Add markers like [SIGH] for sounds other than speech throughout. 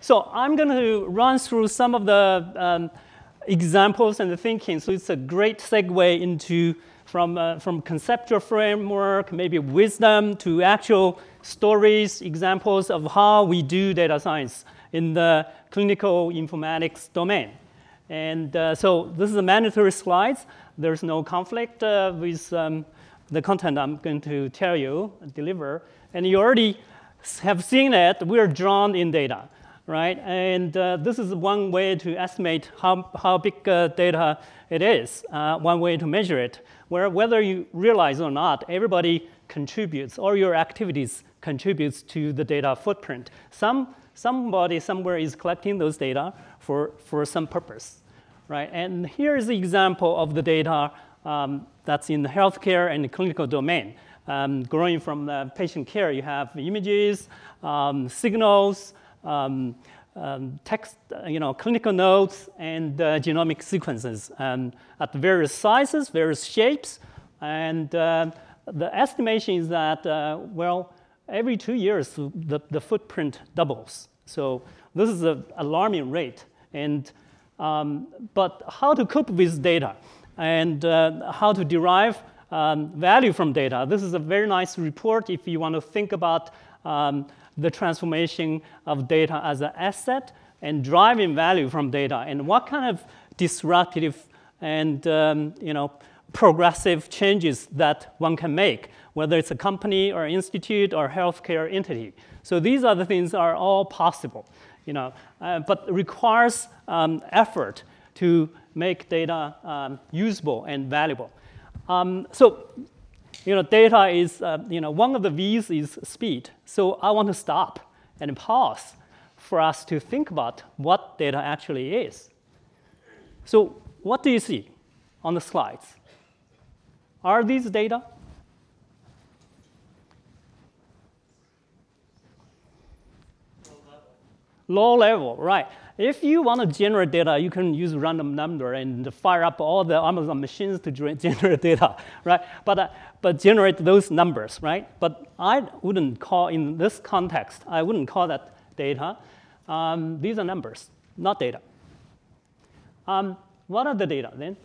So I'm going to run through some of the um, examples and the thinking. So it's a great segue into from, uh, from conceptual framework, maybe wisdom, to actual stories, examples of how we do data science in the clinical informatics domain. And uh, so this is a mandatory slides. There's no conflict uh, with um, the content I'm going to tell you, deliver. And you already have seen it. We're drawn in data, right? And uh, this is one way to estimate how, how big uh, data it is, uh, one way to measure it, where whether you realize or not, everybody contributes, all your activities contributes to the data footprint. Some, somebody somewhere is collecting those data for, for some purpose, right? And here is the example of the data um, that's in the healthcare and the clinical domain. Um, growing from the patient care, you have images, um, signals, um, um, text, you know, clinical notes, and uh, genomic sequences um, at various sizes, various shapes. And uh, the estimation is that, uh, well, every two years, the, the footprint doubles. So this is an alarming rate. And, um, but how to cope with data and uh, how to derive um, value from data. This is a very nice report if you want to think about um, the transformation of data as an asset and driving value from data and what kind of disruptive and um, you know, progressive changes that one can make, whether it's a company or institute or healthcare entity. So these the things are all possible, you know, uh, but requires um, effort to make data um, usable and valuable. Um, so you know, data is, uh, you know, one of the V's is speed. So I want to stop and pause for us to think about what data actually is. So what do you see on the slides? Are these data? Low level, right. If you want to generate data, you can use random number and fire up all the Amazon machines to [LAUGHS] generate data, right? But, uh, but generate those numbers, right? But I wouldn't call, in this context, I wouldn't call that data. Um, these are numbers, not data. Um, what are the data then?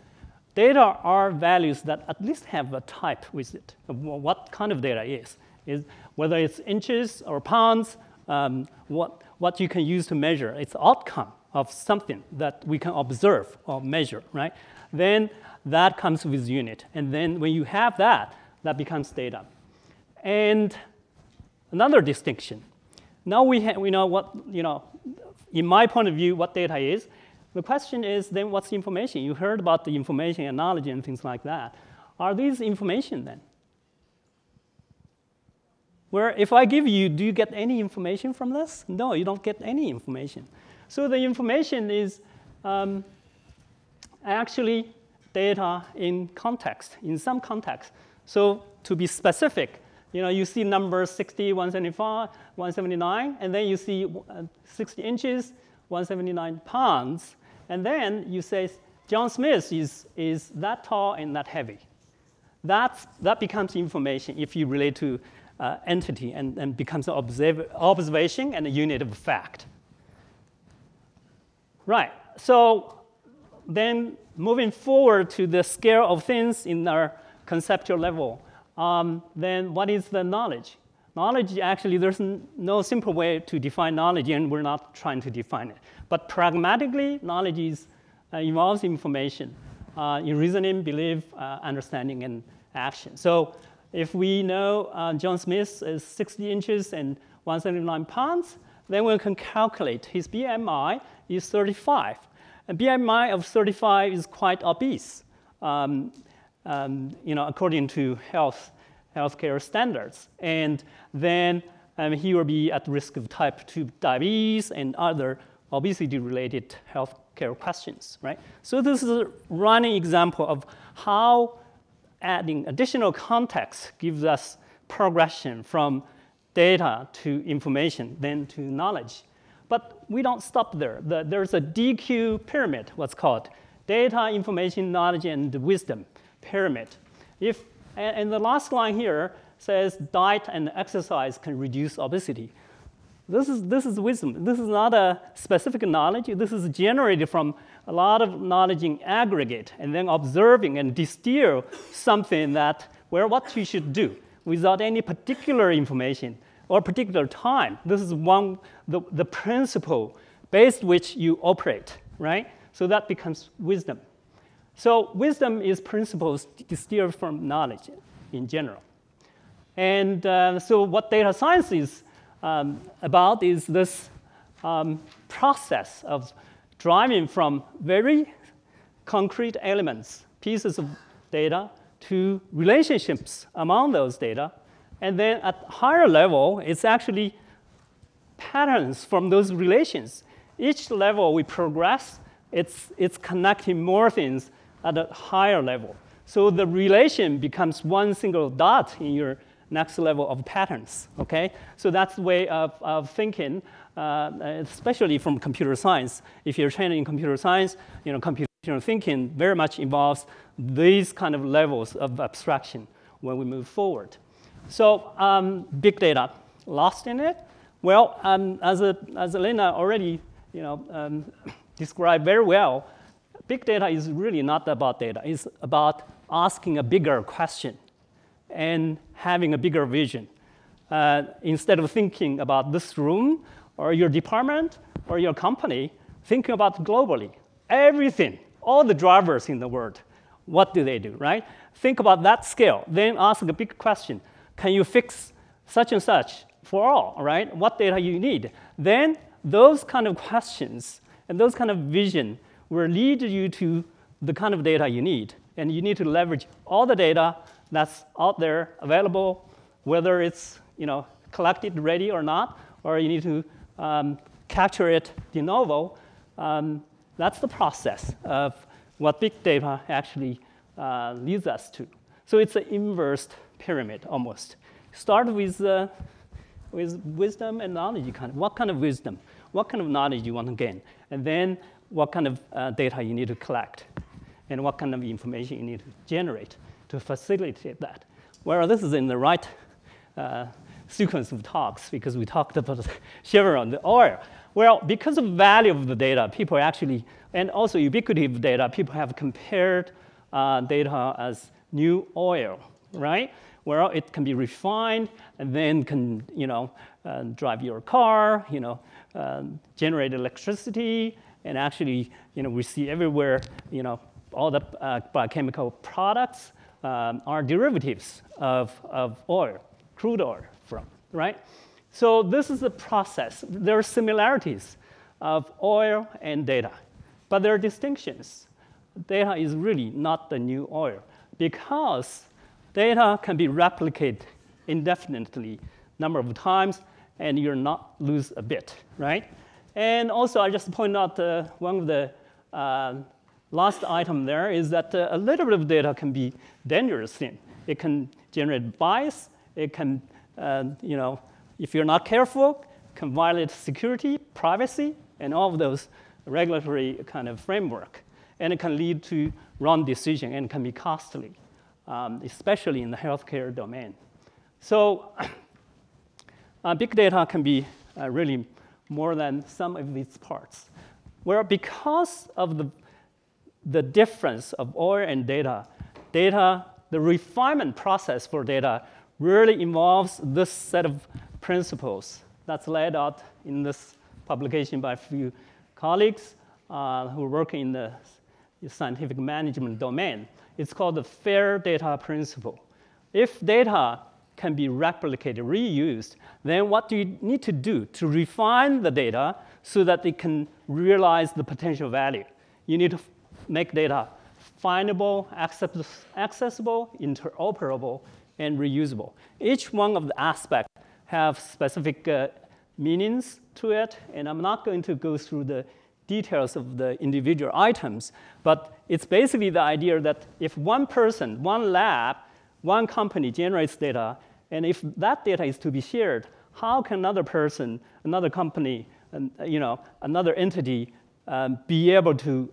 Data are values that at least have a type with it, what kind of data is. is whether it's inches or pounds, um, what, what you can use to measure. It's outcome of something that we can observe or measure, right? Then that comes with unit. And then when you have that, that becomes data. And another distinction. Now we, we know what, you know, in my point of view, what data is. The question is then what's information? You heard about the information and knowledge and things like that. Are these information then? Where if I give you, do you get any information from this? No, you don't get any information. So the information is um, actually data in context, in some context. So to be specific, you know, you see numbers 60, 175, 179, and then you see uh, 60 inches, 179 pounds, and then you say John Smith is, is that tall and that heavy. That's, that becomes information if you relate to uh, entity and, and becomes an observ observation and a unit of fact. Right, so then moving forward to the scale of things in our conceptual level, um, then what is the knowledge? Knowledge, actually, there's no simple way to define knowledge, and we're not trying to define it. But pragmatically, knowledge is, uh, involves information uh, in reasoning, belief, uh, understanding, and action. So if we know uh, John Smith is 60 inches and 179 pounds, then we can calculate his BMI is 35. A BMI of 35 is quite obese, um, um, you know, according to health healthcare standards. And then um, he will be at risk of type 2 diabetes and other obesity-related healthcare questions, right? So this is a running example of how adding additional context gives us progression from data to information, then to knowledge. But we don't stop there. The, there's a DQ pyramid, what's called data, information, knowledge, and wisdom pyramid. If, and the last line here says diet and exercise can reduce obesity. This is, this is wisdom. This is not a specific knowledge. This is generated from a lot of knowledge in aggregate and then observing and distill something that, where what you should do without any particular information or particular time. This is one, the, the principle based which you operate, right? So that becomes wisdom. So wisdom is principles distilled from knowledge in general. And uh, so what data science is um, about is this um, process of driving from very concrete elements, pieces of data, to relationships among those data. And then at higher level, it's actually patterns from those relations. Each level we progress, it's, it's connecting more things at a higher level. So the relation becomes one single dot in your next level of patterns, okay? So that's the way of, of thinking, uh, especially from computer science. If you're trained in computer science, you know, computational thinking very much involves these kind of levels of abstraction when we move forward. So um, big data, lost in it? Well, um, as, a, as Elena already you know, um, [COUGHS] described very well, big data is really not about data. It's about asking a bigger question and having a bigger vision. Uh, instead of thinking about this room or your department or your company, thinking about globally. Everything, all the drivers in the world, what do they do, right? Think about that scale. Then ask a big question. Can you fix such and such for all, right? What data you need? Then those kind of questions and those kind of vision will lead you to the kind of data you need. And you need to leverage all the data that's out there available, whether it's you know, collected ready or not, or you need to um, capture it de novo. Um, that's the process of what big data actually uh, leads us to. So it's an inverse pyramid almost. Start with, uh, with wisdom and knowledge. Kind of, what kind of wisdom? What kind of knowledge you want to gain? And then what kind of uh, data you need to collect? And what kind of information you need to generate to facilitate that. Well, this is in the right uh, sequence of talks because we talked about [LAUGHS] Chevron, the oil. Well, because of value of the data, people actually, and also ubiquity of data, people have compared uh, data as new oil, right? Well, it can be refined and then can, you know, uh, drive your car, you know, uh, generate electricity, and actually, you know, we see everywhere, you know, all the uh, biochemical products um, are derivatives of, of oil, crude oil from, right? So this is the process. There are similarities of oil and data, but there are distinctions. Data is really not the new oil because data can be replicated indefinitely number of times and you're not lose a bit, right? And also I just point out uh, one of the uh, last item there is that uh, a little bit of data can be dangerous thing. It can generate bias. It can, uh, you know, if you're not careful, can violate security, privacy, and all of those regulatory kind of framework. And it can lead to wrong decision and can be costly, um, especially in the healthcare domain. So [CLEARS THROAT] uh, big data can be uh, really more than some of these parts. Where because of the the difference of oil and data. Data, the refinement process for data really involves this set of principles that's laid out in this publication by a few colleagues uh, who work in the scientific management domain. It's called the fair data principle. If data can be replicated, reused, then what do you need to do to refine the data so that it can realize the potential value? You need to make data findable, accessible, interoperable, and reusable. Each one of the aspects have specific uh, meanings to it, and I'm not going to go through the details of the individual items, but it's basically the idea that if one person, one lab, one company generates data, and if that data is to be shared, how can another person, another company, and, you know, another entity um, be able to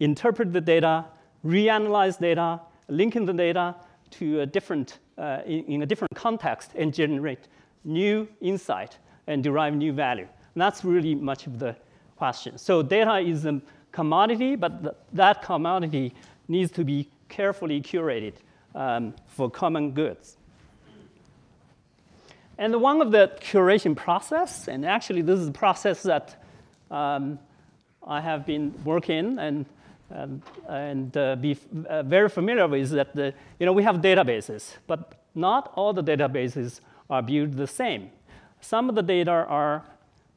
interpret the data, reanalyze data, linking the data to a different, uh, in, in, a different context and generate new insight and derive new value. And that's really much of the question. So data is a commodity, but th that commodity needs to be carefully curated um, for common goods. And one of the curation process, and actually this is a process that um, I have been working and, um, and uh, be uh, very familiar with that the, you know, we have databases, but not all the databases are built the same. Some of the data are,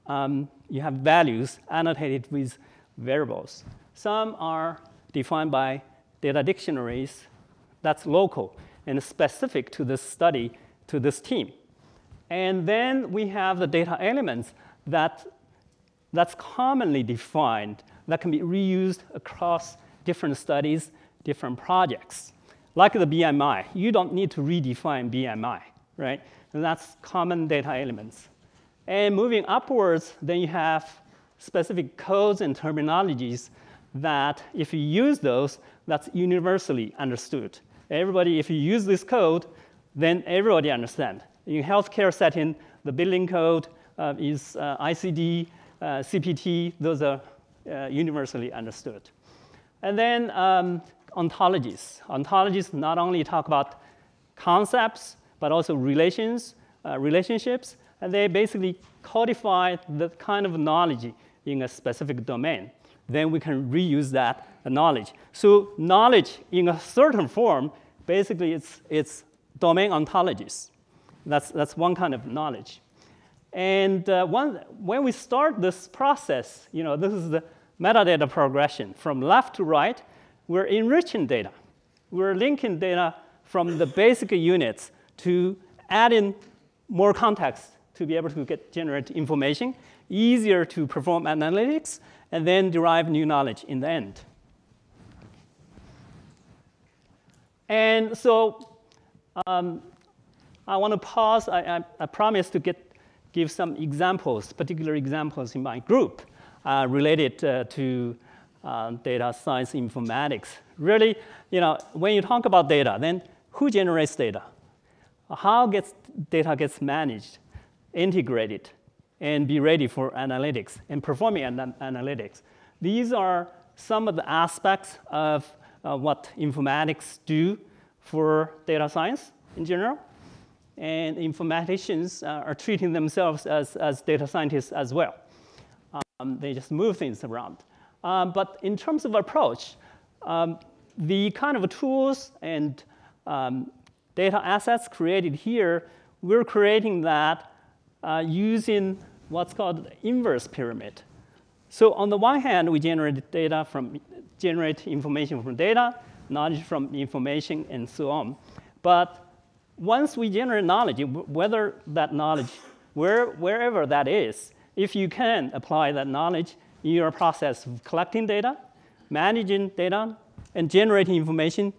um, you have values annotated with variables. Some are defined by data dictionaries that's local and specific to this study, to this team. And then we have the data elements that, that's commonly defined that can be reused across different studies, different projects. Like the BMI, you don't need to redefine BMI, right? And that's common data elements. And moving upwards, then you have specific codes and terminologies that if you use those, that's universally understood. Everybody, if you use this code, then everybody understands. In healthcare setting, the billing code uh, is uh, ICD, uh, CPT, those are uh, universally understood. And then um, ontologies. Ontologies not only talk about concepts, but also relations, uh, relationships, and they basically codify the kind of knowledge in a specific domain. Then we can reuse that knowledge. So knowledge in a certain form, basically it's, it's domain ontologies. That's, that's one kind of knowledge. And uh, one, when we start this process, you know, this is the metadata progression. From left to right, we're enriching data. We're linking data from the basic units to add in more context to be able to get, generate information, easier to perform analytics, and then derive new knowledge in the end. And so um, I want to pause. I, I, I promise to get, give some examples, particular examples in my group uh, related uh, to uh, data science informatics. Really, you know, when you talk about data, then who generates data? How gets data gets managed, integrated, and be ready for analytics and performing an analytics. These are some of the aspects of uh, what informatics do for data science in general and informaticians uh, are treating themselves as, as data scientists as well. Um, they just move things around. Um, but in terms of approach, um, the kind of tools and um, data assets created here, we're creating that uh, using what's called inverse pyramid. So on the one hand, we generate data from, generate information from data, knowledge from information, and so on. But once we generate knowledge, whether that knowledge, where, wherever that is, if you can apply that knowledge in your process of collecting data, managing data, and generating information,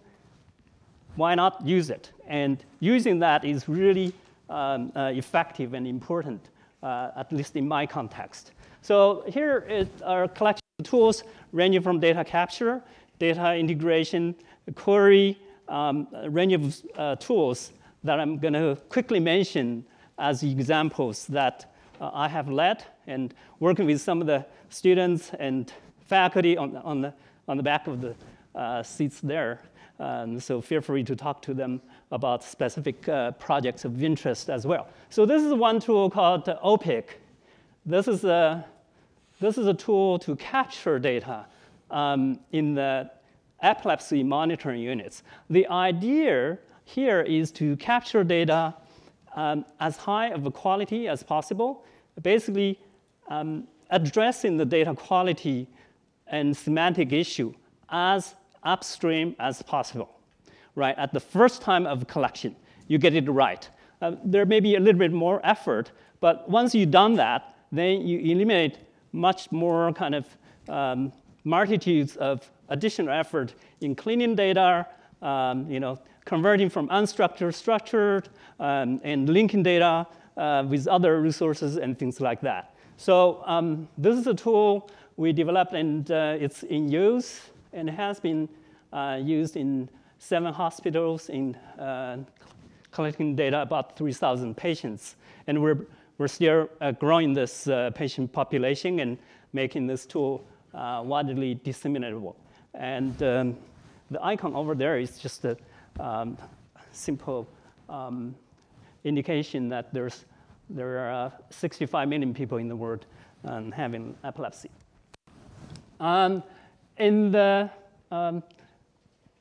why not use it? And using that is really um, uh, effective and important, uh, at least in my context. So here is our collection of tools ranging from data capture, data integration, query, um, a range of uh, tools that I'm going to quickly mention as examples that uh, I have led and working with some of the students and faculty on, on, the, on the back of the uh, seats there. Um, so feel free to talk to them about specific uh, projects of interest as well. So this is one tool called OPIC. This is a, this is a tool to capture data um, in the epilepsy monitoring units. The idea here is to capture data um, as high of a quality as possible, basically um, addressing the data quality and semantic issue as upstream as possible, right? At the first time of collection, you get it right. Uh, there may be a little bit more effort, but once you've done that, then you eliminate much more kind of um, multitudes of additional effort in cleaning data, um, you know, converting from unstructured structured um, and linking data uh, with other resources and things like that. So um, this is a tool we developed and uh, it's in use and has been uh, used in seven hospitals in uh, collecting data about 3,000 patients. And we're, we're still uh, growing this uh, patient population and making this tool widely disseminable. And um, the icon over there is just a um, simple um, indication that there's, there are uh, 65 million people in the world um, having epilepsy. Um, in the um,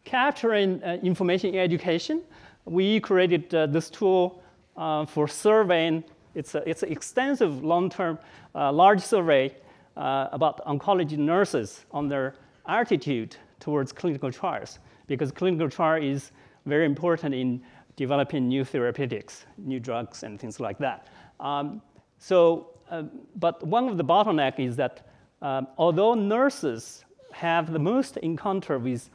capturing uh, information in education, we created uh, this tool uh, for surveying. It's, a, it's an extensive long-term, uh, large survey uh, about oncology nurses on their attitude towards clinical trials, because clinical trial is very important in developing new therapeutics, new drugs, and things like that. Um, so, uh, but one of the bottleneck is that um, although nurses have the most encounter with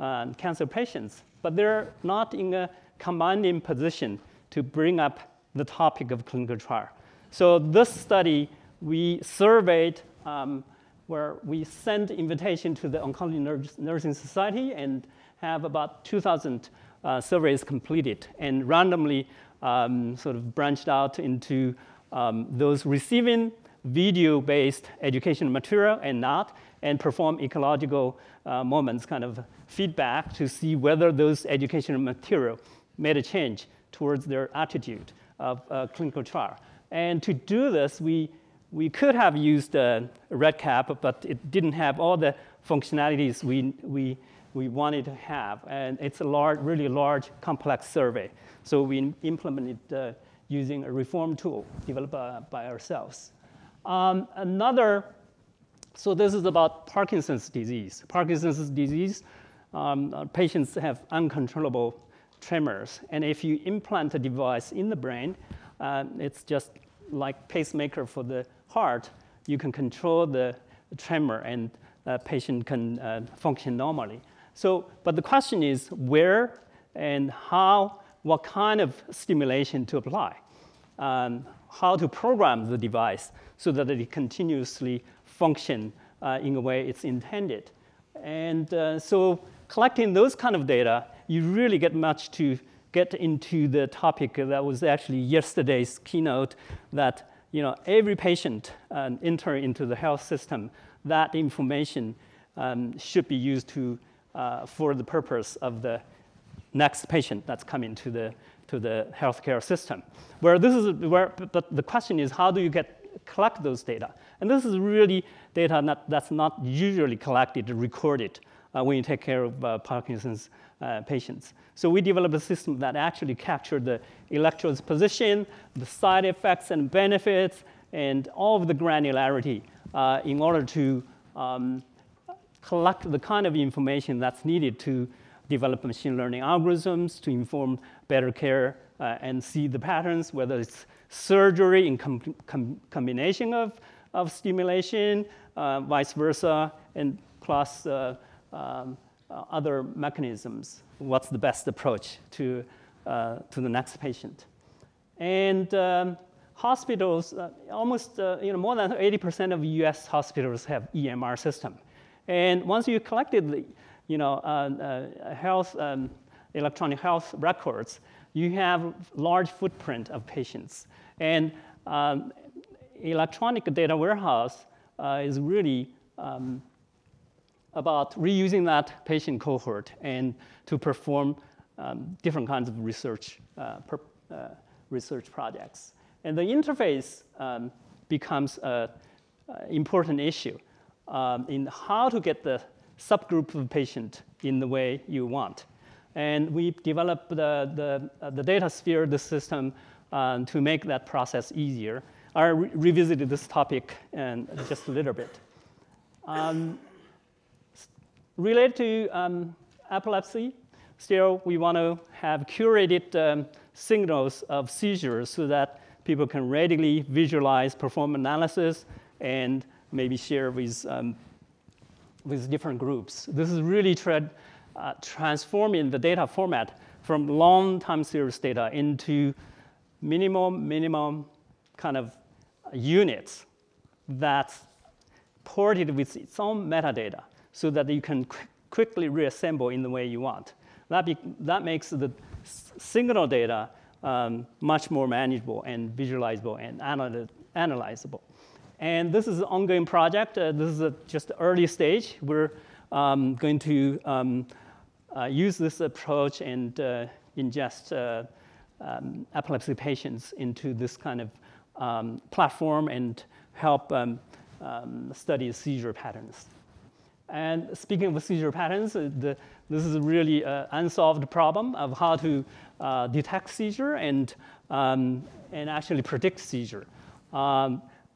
uh, cancer patients, but they're not in a commanding position to bring up the topic of clinical trial. So this study, we surveyed um, where we sent invitation to the Oncology Nursing Society and have about 2,000 uh, surveys completed and randomly um, sort of branched out into um, those receiving video-based educational material and not, and perform ecological uh, moments kind of feedback to see whether those educational material made a change towards their attitude of uh, clinical trial. And to do this, we, we could have used REDCap, but it didn't have all the functionalities we, we, we wanted to have. And it's a large, really large, complex survey. So we implemented uh, using a reform tool developed by, by ourselves. Um, another, so this is about Parkinson's disease. Parkinson's disease, um, uh, patients have uncontrollable tremors. And if you implant a device in the brain, uh, it's just like pacemaker for the heart. You can control the tremor and a patient can uh, function normally. So, but the question is where and how, what kind of stimulation to apply, um, how to program the device so that it continuously function uh, in a way it's intended. And uh, so collecting those kind of data, you really get much to get into the topic that was actually yesterday's keynote that you know, every patient uh, enter into the health system, that information um, should be used to, uh, for the purpose of the next patient that's coming to the, to the healthcare system. Where this is where, but the question is, how do you get collect those data. And this is really data not, that's not usually collected, recorded uh, when you take care of uh, Parkinson's uh, patients. So we developed a system that actually captured the electrode's position, the side effects and benefits, and all of the granularity uh, in order to um, collect the kind of information that's needed to develop machine learning algorithms to inform better care uh, and see the patterns, whether it's surgery in com com combination of, of stimulation, uh, vice versa, and plus uh, um, uh, other mechanisms. What's the best approach to, uh, to the next patient? And um, hospitals, uh, almost you know, more than 80% of US hospitals have EMR system. And once you collected you know, health, um, electronic health records, you have large footprint of patients. And um, electronic data warehouse uh, is really um, about reusing that patient cohort and to perform um, different kinds of research, uh, per, uh, research projects. And the interface um, becomes an important issue um, in how to get the subgroup of patient in the way you want. And we developed the, the, uh, the data sphere, the system, uh, to make that process easier. I re revisited this topic and just a little bit. Um, related to um, epilepsy, still we want to have curated um, signals of seizures so that people can readily visualize, perform analysis, and maybe share with, um, with different groups. This is really tra uh, transforming the data format from long time series data into minimum, minimum kind of units that's ported with its own metadata so that you can qu quickly reassemble in the way you want. That, that makes the signal data um, much more manageable and visualizable and analyzable. And this is an ongoing project. Uh, this is a, just early stage. We're um, going to um, uh, use this approach and uh, ingest uh, um, epilepsy patients into this kind of um, platform and help um, um, study seizure patterns. And speaking of seizure patterns, uh, the, this is really an unsolved problem of how to uh, detect seizure and, and actually predict seizure.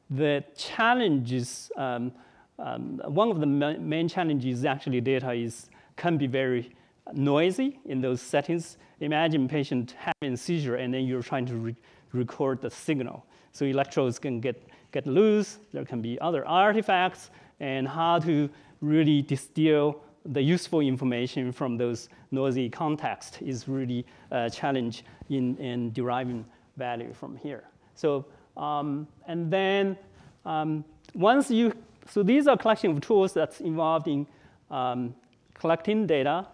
The challenges, um, um, one of the ma main challenges actually data is, can be very noisy in those settings. Imagine patient having seizure and then you're trying to re record the signal. So electrodes can get, get loose, there can be other artifacts, and how to really distill the useful information from those noisy context is really a challenge in, in deriving value from here. So, um, and then um, once you, so these are collection of tools that's involved in um, collecting data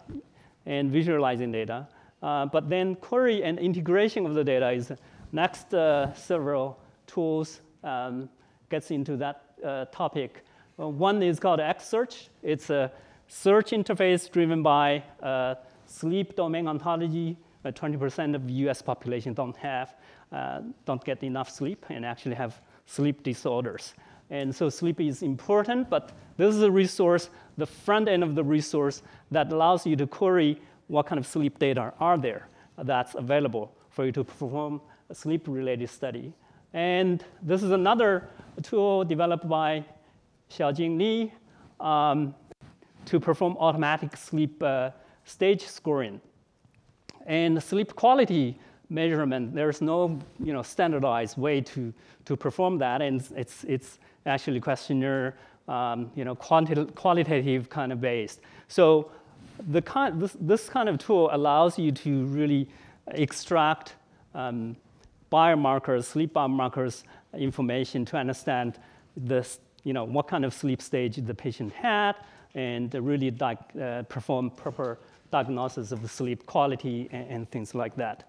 and visualizing data. Uh, but then query and integration of the data is next uh, several tools um, gets into that uh, topic. one is called XSearch. It's a search interface driven by uh, sleep domain ontology. 20% of the US population don't have, uh, don't get enough sleep and actually have sleep disorders. And so sleep is important, but this is a resource, the front end of the resource that allows you to query what kind of sleep data are there that's available for you to perform a sleep-related study. And this is another tool developed by Xiaojing Li um, to perform automatic sleep uh, stage scoring. And sleep quality measurement, there's no you know, standardized way to, to perform that, and it's, it's actually questionnaire, um, you know, qualitative kind of based. So the kind, this, this kind of tool allows you to really extract um, biomarkers, sleep biomarkers information to understand this, you know, what kind of sleep stage the patient had and really uh, perform proper diagnosis of sleep quality and, and things like that.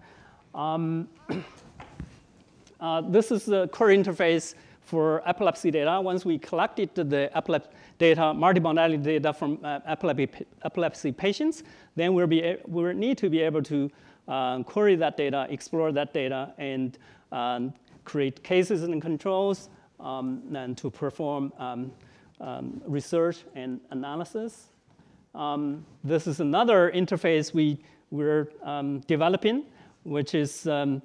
Um, [CLEARS THROAT] uh, this is the core interface for epilepsy data. Once we collected the epilepsy data, multimodality data from uh, epilepsy, epilepsy patients, then we'll, be, we'll need to be able to uh, query that data, explore that data, and um, create cases and controls, um, and to perform um, um research and analysis. Um, this is another interface we, we're um, developing, which is to,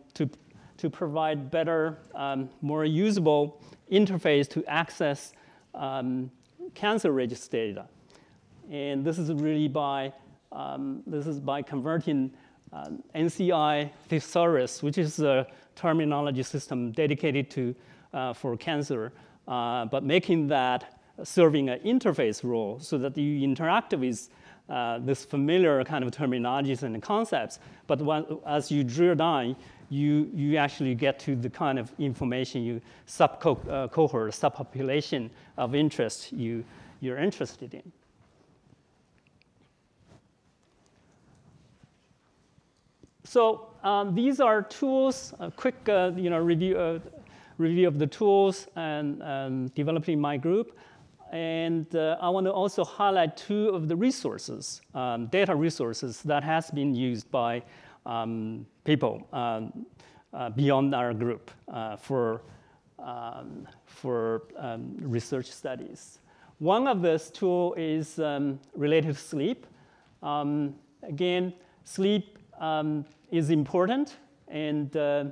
to provide better, more usable interface to access cancer register data. And this is really by, this is by converting um, NCI thesaurus, which is a terminology system dedicated to, uh, for cancer, uh, but making that serving an interface role so that you interact with uh, this familiar kind of terminologies and concepts. But when, as you drill down, you, you actually get to the kind of information you sub-cohort, uh, subpopulation of interest you, you're interested in. So um, these are tools, a quick uh, you know, review, uh, review of the tools and um, developing my group. And uh, I want to also highlight two of the resources, um, data resources that has been used by um, people um, uh, beyond our group uh, for, um, for research studies. One of this tool is related to sleep. again, sleep um, is important. And uh,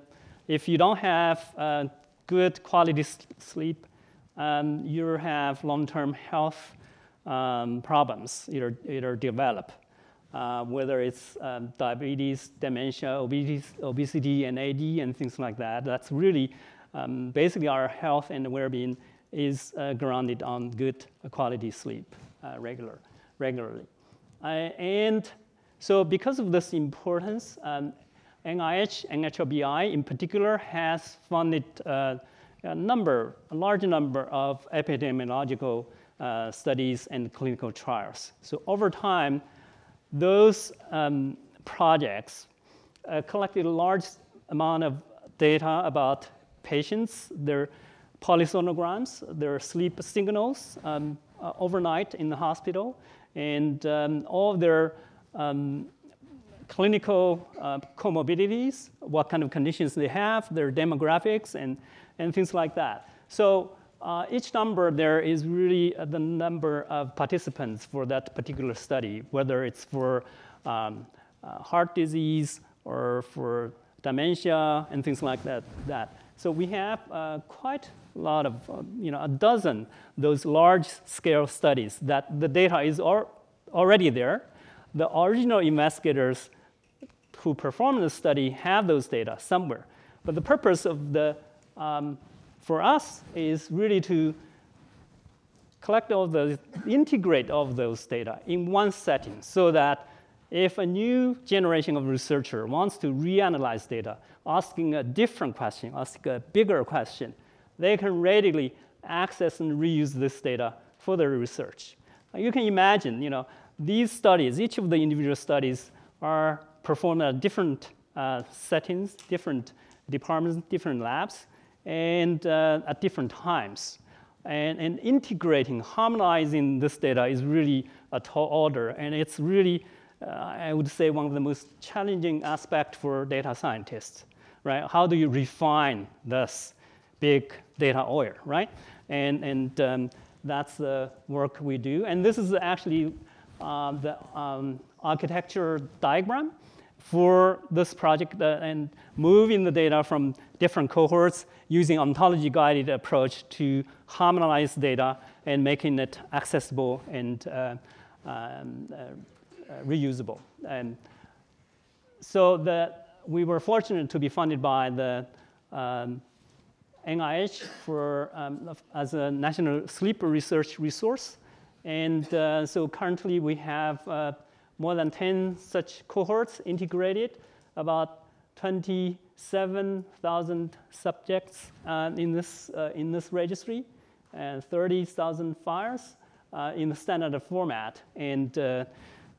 if you don't have uh, good quality sleep, um, you have long-term health um, problems either, either develop, uh, whether it's um, diabetes, dementia, obesity, obesity, and AD, and things like that. That's really um, basically our health and well-being is uh, grounded on good quality sleep uh, regular, regularly. Uh, and so because of this importance, um, NIH, NHLBI in particular, has funded uh, a number, a large number of epidemiological uh, studies and clinical trials. So over time, those um, projects uh, collected a large amount of data about patients, their polysomnograms, their sleep signals um, uh, overnight in the hospital, and um, all their um, clinical uh, comorbidities, what kind of conditions they have, their demographics, and, and things like that. So uh, each number there is really uh, the number of participants for that particular study, whether it's for um, uh, heart disease or for dementia and things like that. that. So we have uh, quite a lot of, uh, you know, a dozen those large-scale studies that the data is al already there. The original investigators who performed the study have those data somewhere. But the purpose of the, um, for us is really to collect all the, integrate all of those data in one setting so that if a new generation of researcher wants to reanalyze data, asking a different question, asking a bigger question, they can readily access and reuse this data for their research. You can imagine, you know, these studies, each of the individual studies are performed at different uh, settings, different departments, different labs, and uh, at different times. And, and, integrating, harmonizing this data is really a tall order, and it's really, uh, I would say, one of the most challenging aspects for data scientists, right? How do you refine this big data oil, right? And, and um, that's the work we do. And this is actually uh, the um, architecture diagram for this project uh, and moving the data from different cohorts using ontology-guided approach to harmonize data and making it accessible and uh, um, uh, reusable. And so the, we were fortunate to be funded by the um, NIH for, um, as a national sleep research resource. And uh, so currently we have uh, more than 10 such cohorts integrated, about 27,000 subjects uh, in, this, uh, in this registry, and 30,000 files uh, in the standard format. And uh,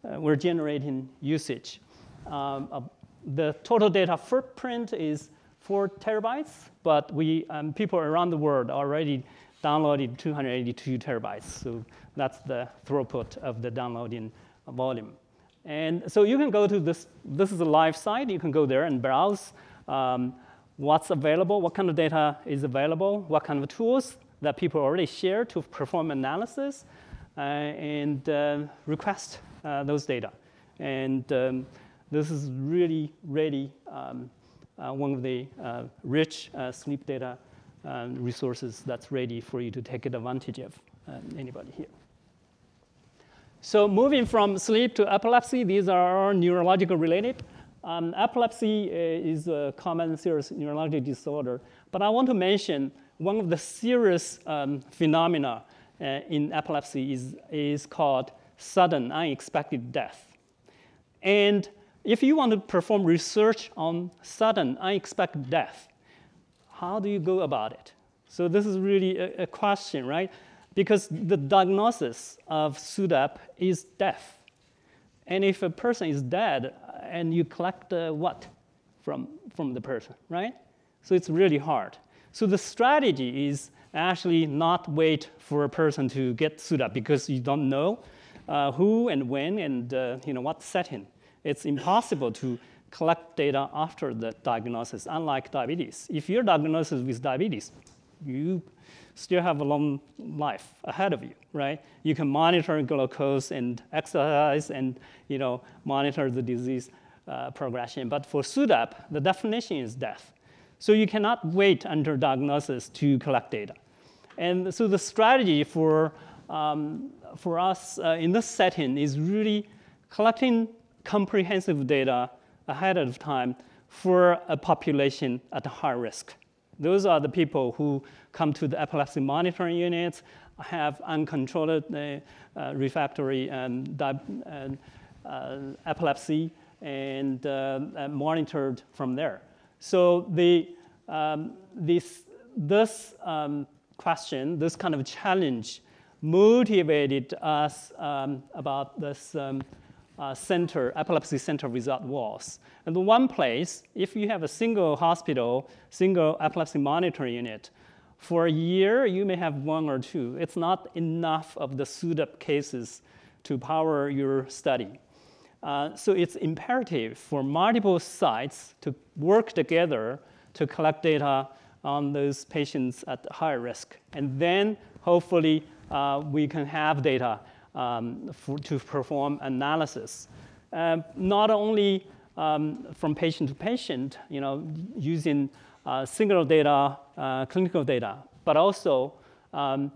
we're generating usage. Um, the total data footprint is four terabytes, but we, um, people around the world already downloaded 282 terabytes. So that's the throughput of the downloading volume. And so you can go to this, this is a live site. You can go there and browse um, what's available, what kind of data is available, what kind of tools that people already share to perform analysis, uh, and uh, request uh, those data. And um, this is really, really um, uh, one of the uh, rich uh, sleep data um, resources that's ready for you to take advantage of. anybody here? So moving from sleep to epilepsy, these are neurological related. Um, epilepsy is a common serious neurological disorder, but I want to mention one of the serious um, phenomena uh, in epilepsy is, is called sudden unexpected death. And if you want to perform research on sudden unexpected death, how do you go about it? So this is really a, a question, right? Because the diagnosis of SUDEP is death. And if a person is dead and you collect uh, what from, from the person, right? So it's really hard. So the strategy is actually not wait for a person to get SUDEP because you don't know uh, who and when and uh, you know what setting it's impossible to collect data after the diagnosis, unlike diabetes. If you're diagnosed with diabetes, you still have a long life ahead of you, right? You can monitor glucose and exercise and you know, monitor the disease uh, progression. But for SUDEP, the definition is death. So you cannot wait until diagnosis to collect data. And so the strategy for, um, for us uh, in this setting is really collecting comprehensive data ahead of time for a population at high risk. Those are the people who come to the epilepsy monitoring units, have uncontrolled uh, uh, refractory um, uh, epilepsy, and uh, monitored from there. So the, um, this, this um, question, this kind of challenge, motivated us um, about this um, uh, center, epilepsy center result was. And the one place, if you have a single hospital, single epilepsy monitoring unit, for a year, you may have one or two. It's not enough of the SUDEP cases to power your study. Uh, so it's imperative for multiple sites to work together to collect data on those patients at high risk. And then hopefully uh, we can have data um, for, to perform analysis. Um, not only um, from patient to patient, you know, using uh, single data, uh, clinical data, but also um,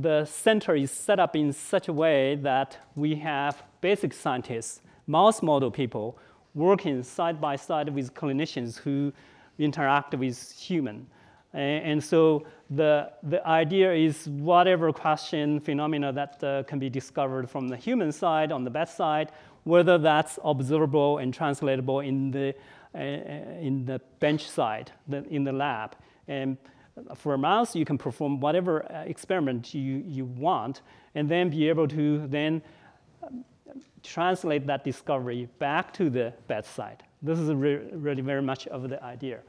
the center is set up in such a way that we have basic scientists, mouse model people, working side by side with clinicians who interact with human. And, so the, the idea is whatever question, phenomena that uh, can be discovered from the human side on the bedside, whether that's observable and translatable in the, uh, in the bench side, the, in the lab. And for a mouse, you can perform whatever uh, experiment you, you want, and then be able to then um, translate that discovery back to the bedside. This is re really very much of the idea.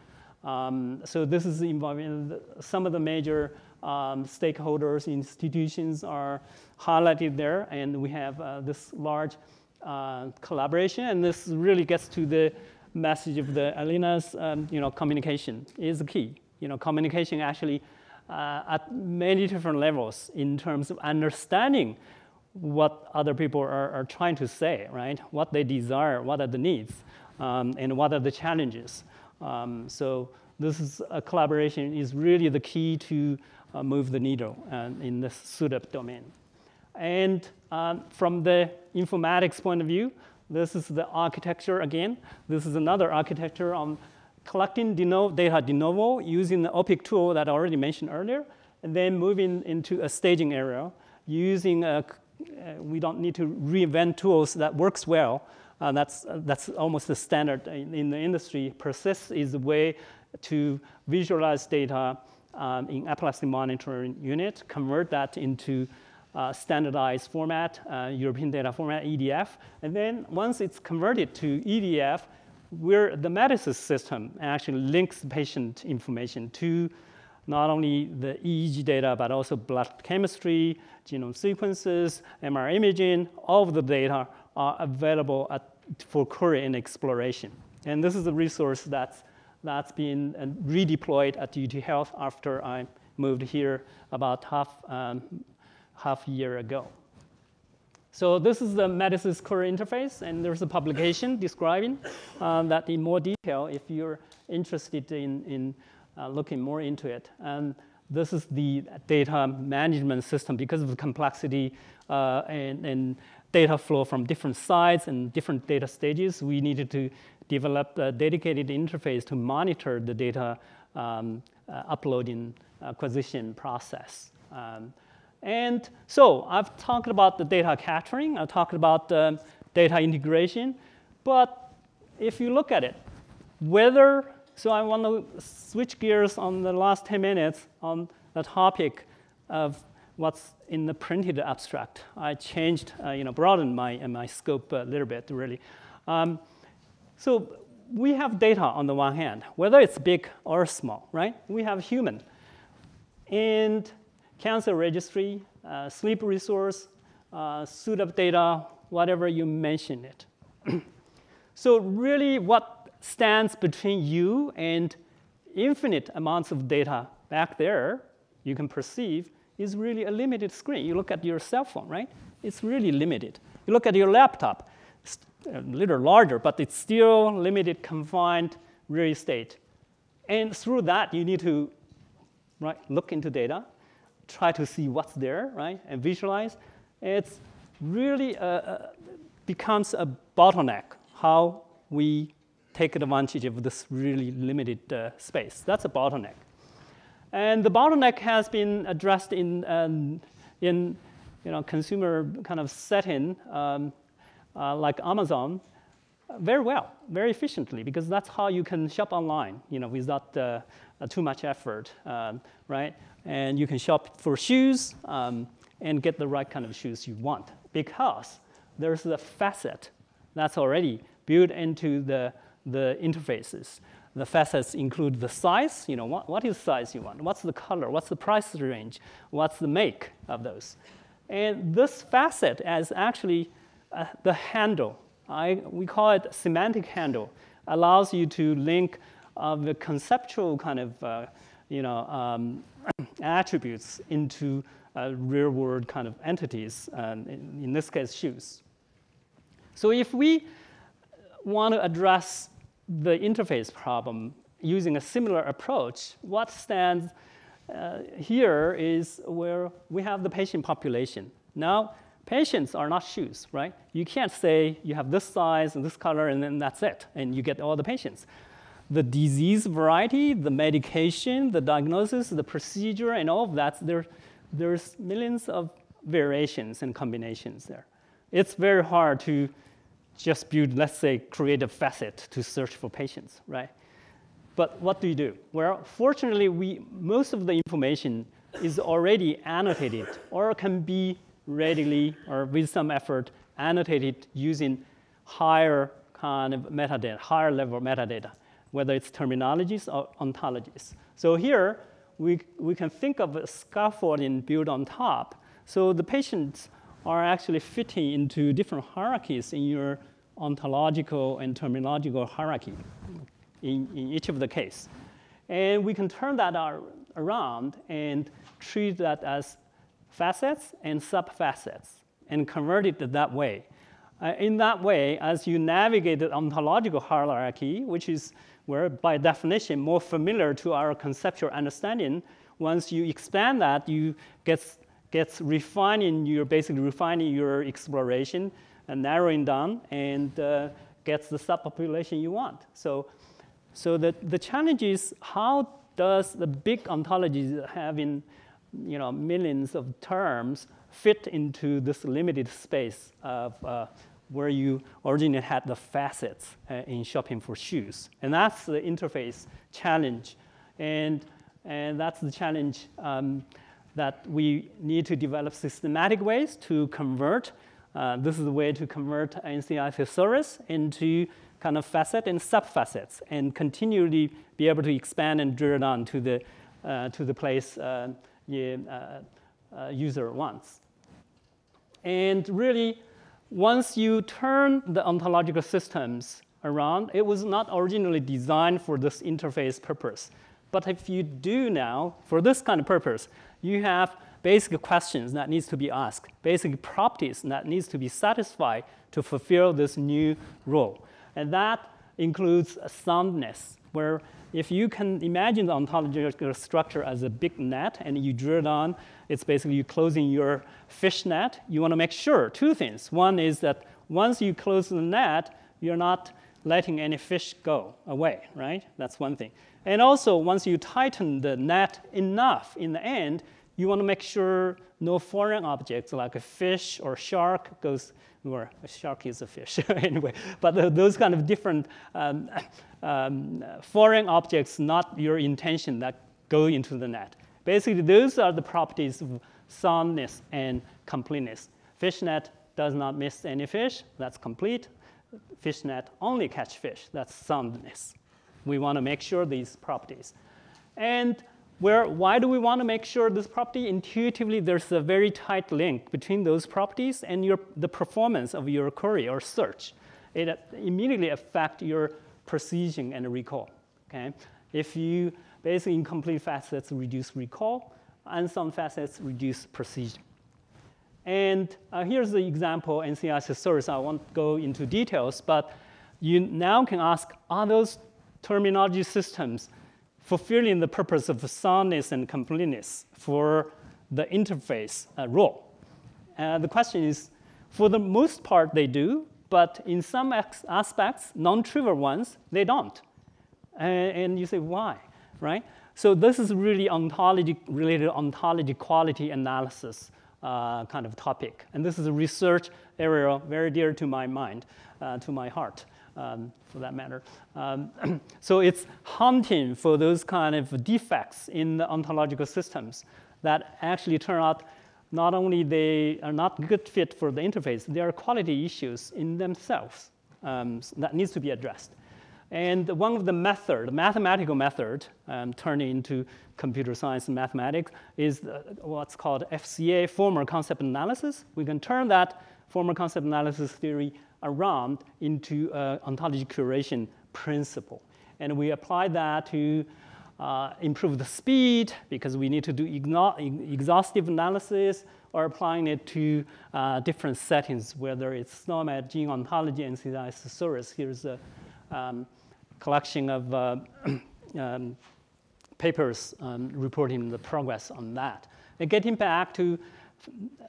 Um, so this is involving some of the major um, stakeholders, institutions are highlighted there, and we have uh, this large uh, collaboration, and this really gets to the message of the Alina's, um, you know, communication is the key. You know, communication actually uh, at many different levels in terms of understanding what other people are, are trying to say, right? What they desire, what are the needs, um, and what are the challenges. Um, so this is a collaboration is really the key to uh, move the needle uh, in this SUDEP domain. And um, from the informatics point of view, this is the architecture again. This is another architecture on collecting de novo, data de novo using the OPIC tool that I already mentioned earlier, and then moving into a staging area using a, uh, we don't need to reinvent tools that works well. Uh, that's, uh, that's almost the standard in, in, the industry. Persyst is the way to visualize data um, in epilepsy monitoring unit, convert that into uh, standardized format, uh, European data format, EDF. And then once it's converted to EDF, where the MEDCIS system actually links patient information to not only the EEG data, but also blood chemistry, genome sequences, MR imaging, all of the data are available at, for and exploration. And this is a resource that's, that's been uh, redeployed at UT Health after I moved here about half, um, half a year ago. So this is the MEDCIS query interface, and there's a publication describing um, that in more detail if you're interested in, in uh, looking more into it. And this is the data management system because of the complexity uh, and, and, data flow from different sites and different data stages. We needed to develop a dedicated interface to monitor the data um, uh, uploading acquisition process. Um, and so I've talked about the data capturing, I've talked about uh, data integration, but if you look at it, whether, so I want to switch gears on the last 10 minutes on the topic of what's in the printed abstract. I changed, uh, you know, broadened my, uh, my scope a little bit, really. Um, so we have data on the one hand, whether it's big or small, right? We have human. And cancer registry, uh, sleep resource, uh, SUDEP data, whatever you mention it. [CLEARS THROAT] so really what stands between you and infinite amounts of data back there you can perceive is really a limited screen. You look at your cell phone, right? It's really limited. You look at your laptop, it's uh, a little larger, but it's still limited, confined real estate. And through that, you need to right, look into data, try to see what's there, right, and visualize. It's really a, a, becomes a bottleneck how we take advantage of this really limited uh, space. That's a bottleneck. And the bottleneck has been addressed in, um, in you know, consumer kind of setting, um, uh, like Amazon, very well, very efficiently, because that's how you can shop online, you know, without uh, too much effort, um, right? And you can shop for shoes um, and get the right kind of shoes you want because there's a facet that's already built into the, the interfaces. The facets include the size, you know, what, what is the size you want? What's the color? What's the price range? What's the make of those? And this facet is actually uh, the handle. I, we call it semantic handle. Allows you to link uh, the conceptual kind of, uh, you know, um, [CLEARS THROAT] attributes into uh, real world kind of entities, um, in, in this case, shoes. So if we want to address the interface problem using a similar approach, what stands uh, here is where we have the patient population. Now, patients are not shoes, right? You can't say you have this size and this color and then that's it, and you get all the patients. The disease variety, the medication, the diagnosis, the procedure, and all of that, there, there's millions of variations and combinations there. It's very hard to just build, let's say, create a facet to search for patients, right? But what do you do? Well, fortunately, we, most of the information is already annotated or can be readily or with some effort annotated using higher kind of metadata, higher level metadata, whether it's terminologies or ontologies. So here, we, we can think of a scaffolding built on top. So the patients are actually fitting into different hierarchies in your ontological and terminological hierarchy in, in each of the case. And we can turn that around and treat that as facets and subfacets and convert it that way. Uh, in that way, as you navigate the ontological hierarchy, which is where by definition more familiar to our conceptual understanding, once you expand that, you get gets refining your basically refining your exploration and narrowing down and uh, gets the subpopulation you want. So, so the, the challenge is how does the big ontologies having you know, millions of terms fit into this limited space of uh, where you originally had the facets uh, in shopping for shoes. And that's the interface challenge. And, and that's the challenge um, that we need to develop systematic ways to convert. Uh, this is the way to convert NCI thesaurus into kind of facet and subfacets and continually be able to expand and drill down to the, uh, to the place uh, the uh, uh, user wants. And really, once you turn the ontological systems around, it was not originally designed for this interface purpose. But if you do now, for this kind of purpose, you have basic questions that needs to be asked, basic properties that needs to be satisfied to fulfill this new role. And that includes soundness, where if you can imagine the ontological structure as a big net and you drill down, it's basically you closing your fish net. You want to make sure two things. One is that once you close the net, you're not letting any fish go away, right? That's one thing. And also, once you tighten the net enough in the end, you want to make sure no foreign objects like a fish or shark goes, or a shark is a fish [LAUGHS] anyway, but those kind of different um, [LAUGHS] um, foreign objects, not your intention, that go into the net. Basically, those are the properties of soundness and completeness. Fishnet does not miss any fish, that's complete. Fishnet only catch fish, that's soundness. We want to make sure these properties. And where, why do we want to make sure this property? Intuitively, there's a very tight link between those properties and your, the performance of your query or search. It immediately affects your precision and recall. Okay? If you basically incomplete facets reduce recall, unsound facets reduce precision. And uh, here's the example NCI thesaurus. I won't go into details, but you now can ask, are those terminology systems fulfilling the purpose of soundness and completeness for the interface uh, role? Uh, the question is, for the most part, they do, but in some aspects, non-trivial ones, they don't. And, and you say, why, right? So this is really ontology related ontology quality analysis uh, kind of topic. And this is a research area very dear to my mind, uh, to my heart, um, for that matter. Um, [CLEARS THROAT] so it's hunting for those kind of defects in the ontological systems that actually turn out not only they are not good fit for the interface, they are quality issues in themselves. um, that needs to be addressed. And one of the method, mathematical method, um, turned into computer science and mathematics is the, what's called FCA, formal concept analysis. We can turn that formal concept analysis theory around into uh, ontology curation principle. And we apply that to uh, improve the speed because we need to do exhaustive analysis or applying it to uh, different settings, whether it's SNOMED, gene ontology, and thesaurus. Here's a um, collection of uh, [CLEARS THROAT] um, papers um, reporting the progress on that. And getting back to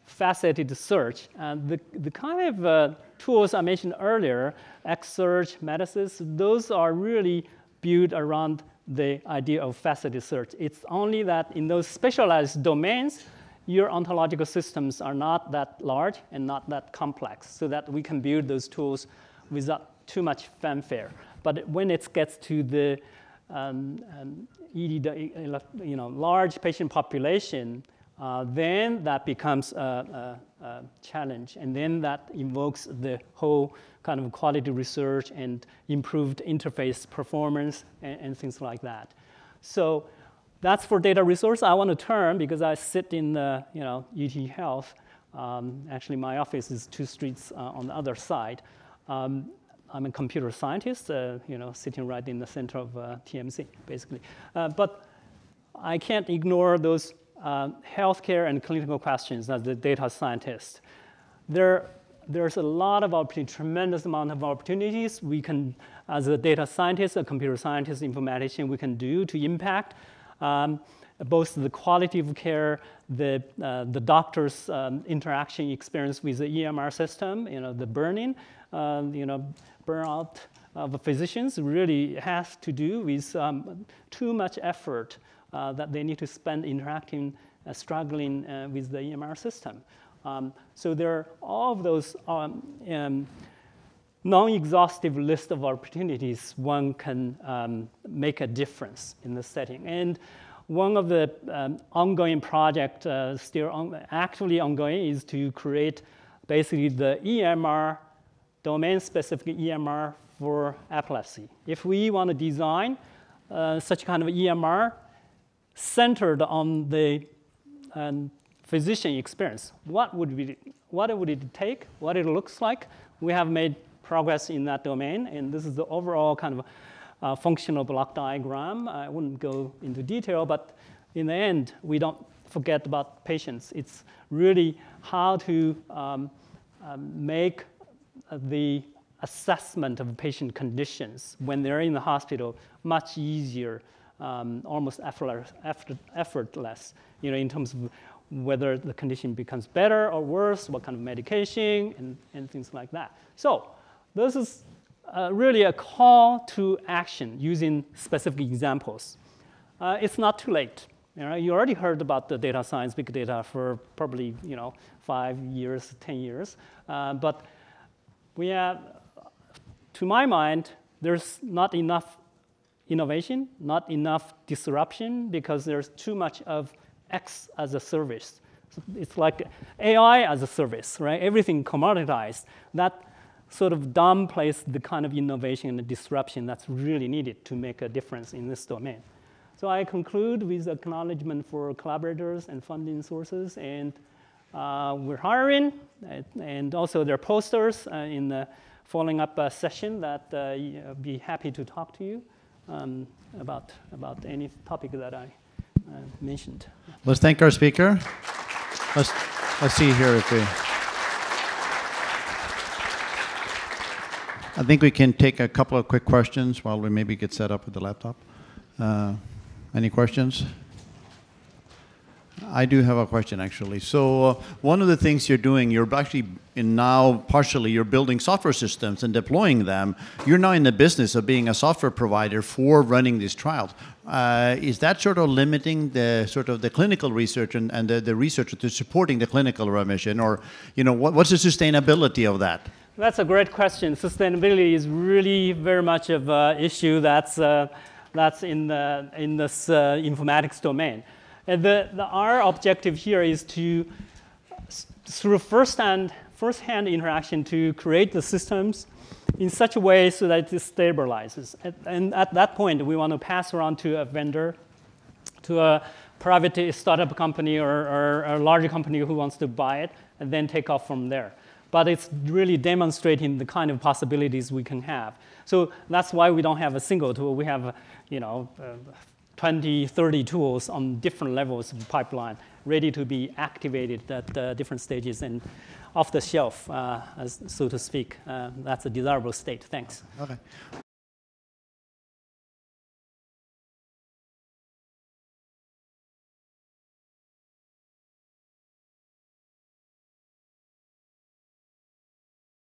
faceted search, And the, the kind of uh, tools I mentioned earlier, XSearch, MEDCIS, those are really built around the idea of faceted search. It's only that in those specialized domains, your ontological systems are not that large and not that complex, so that we can build those tools without too much fanfare. But when it gets to the um, um, you know, large patient population, uh, then that becomes a, a, a, challenge. And then that invokes the whole kind of quality research and improved interface performance and, and things like that. So that's for data resource. I want to turn because I sit in the, you know, UT Health. Um, actually, my office is two streets uh, on the other side. Um, I'm a computer scientist, uh, you know, sitting right in the center of uh, TMC, basically. Uh, but I can't ignore those uh, healthcare and clinical questions as the data scientist. There, there's a lot of opportunity, tremendous amount of opportunities we can, as a data scientist, a computer scientist, informatician, we can do to impact um, both the quality of care, the, uh, the doctor's um, interaction experience with the EMR system, you know, the burning, um, you know, burnout of physicians really has to do with um, too much effort uh, that they need to spend interacting, uh, struggling uh, with the EMR system. Um, so there are all of those um, um, non-exhaustive list of opportunities one can um, make a difference in the setting. And one of the um, ongoing project uh, still on, actually ongoing is to create basically the EMR domain-specific EMR for epilepsy. If we want to design uh, such kind of EMR centered on the um, physician experience, what would, be, what would it take, what it looks like? We have made progress in that domain, and this is the overall kind of uh, functional block diagram. I wouldn't go into detail, but in the end, we don't forget about patients. It's really how to um, um, make the assessment of patient conditions when they're in the hospital much easier, um, almost effortless, you know, in terms of whether the condition becomes better or worse, what kind of medication, and, and things like that. So this is uh, really a call to action using specific examples. Uh, it's not too late. You, know, you already heard about the data science, big data for probably you know, five years, 10 years. Uh, but we have, to my mind, there's not enough innovation, not enough disruption because there's too much of X as a service. It's like AI as a service, right? Everything commoditized. That sort of downplays the kind of innovation and disruption that's really needed to make a difference in this domain. So I conclude with acknowledgement for collaborators and funding sources and uh, we're hiring, and also there are posters uh, in the following up uh, session that uh, be happy to talk to you um, about, about any topic that I uh, mentioned. Let's thank our speaker. Let's, let's see here if we... I think we can take a couple of quick questions while we maybe get set up with the laptop. Uh, any questions? I do have a question actually. So uh, one of the things you're doing, you're actually now partially you're building software systems and deploying them. You're now in the business of being a software provider for running these trials. Uh, is that sort of limiting the sort of the clinical research and, and the, the research to supporting the clinical remission, or you know what, what's the sustainability of that? That's a great question. Sustainability is really very much of an issue that's uh, that's in the in this uh, informatics domain. And the, the, our objective here is to, through first-hand, first-hand interaction, to create the systems in such a way so that it stabilizes. And at that point, we want to pass around to a vendor, to a private startup company or, or a larger company who wants to buy it, and then take off from there. But it's really demonstrating the kind of possibilities we can have. So that's why we don't have a single tool. We have, you know, uh, 20, 30 tools on different levels of pipeline ready to be activated at uh, different stages and off the shelf, uh, as, so to speak. Uh, that's a desirable state. Thanks. Okay.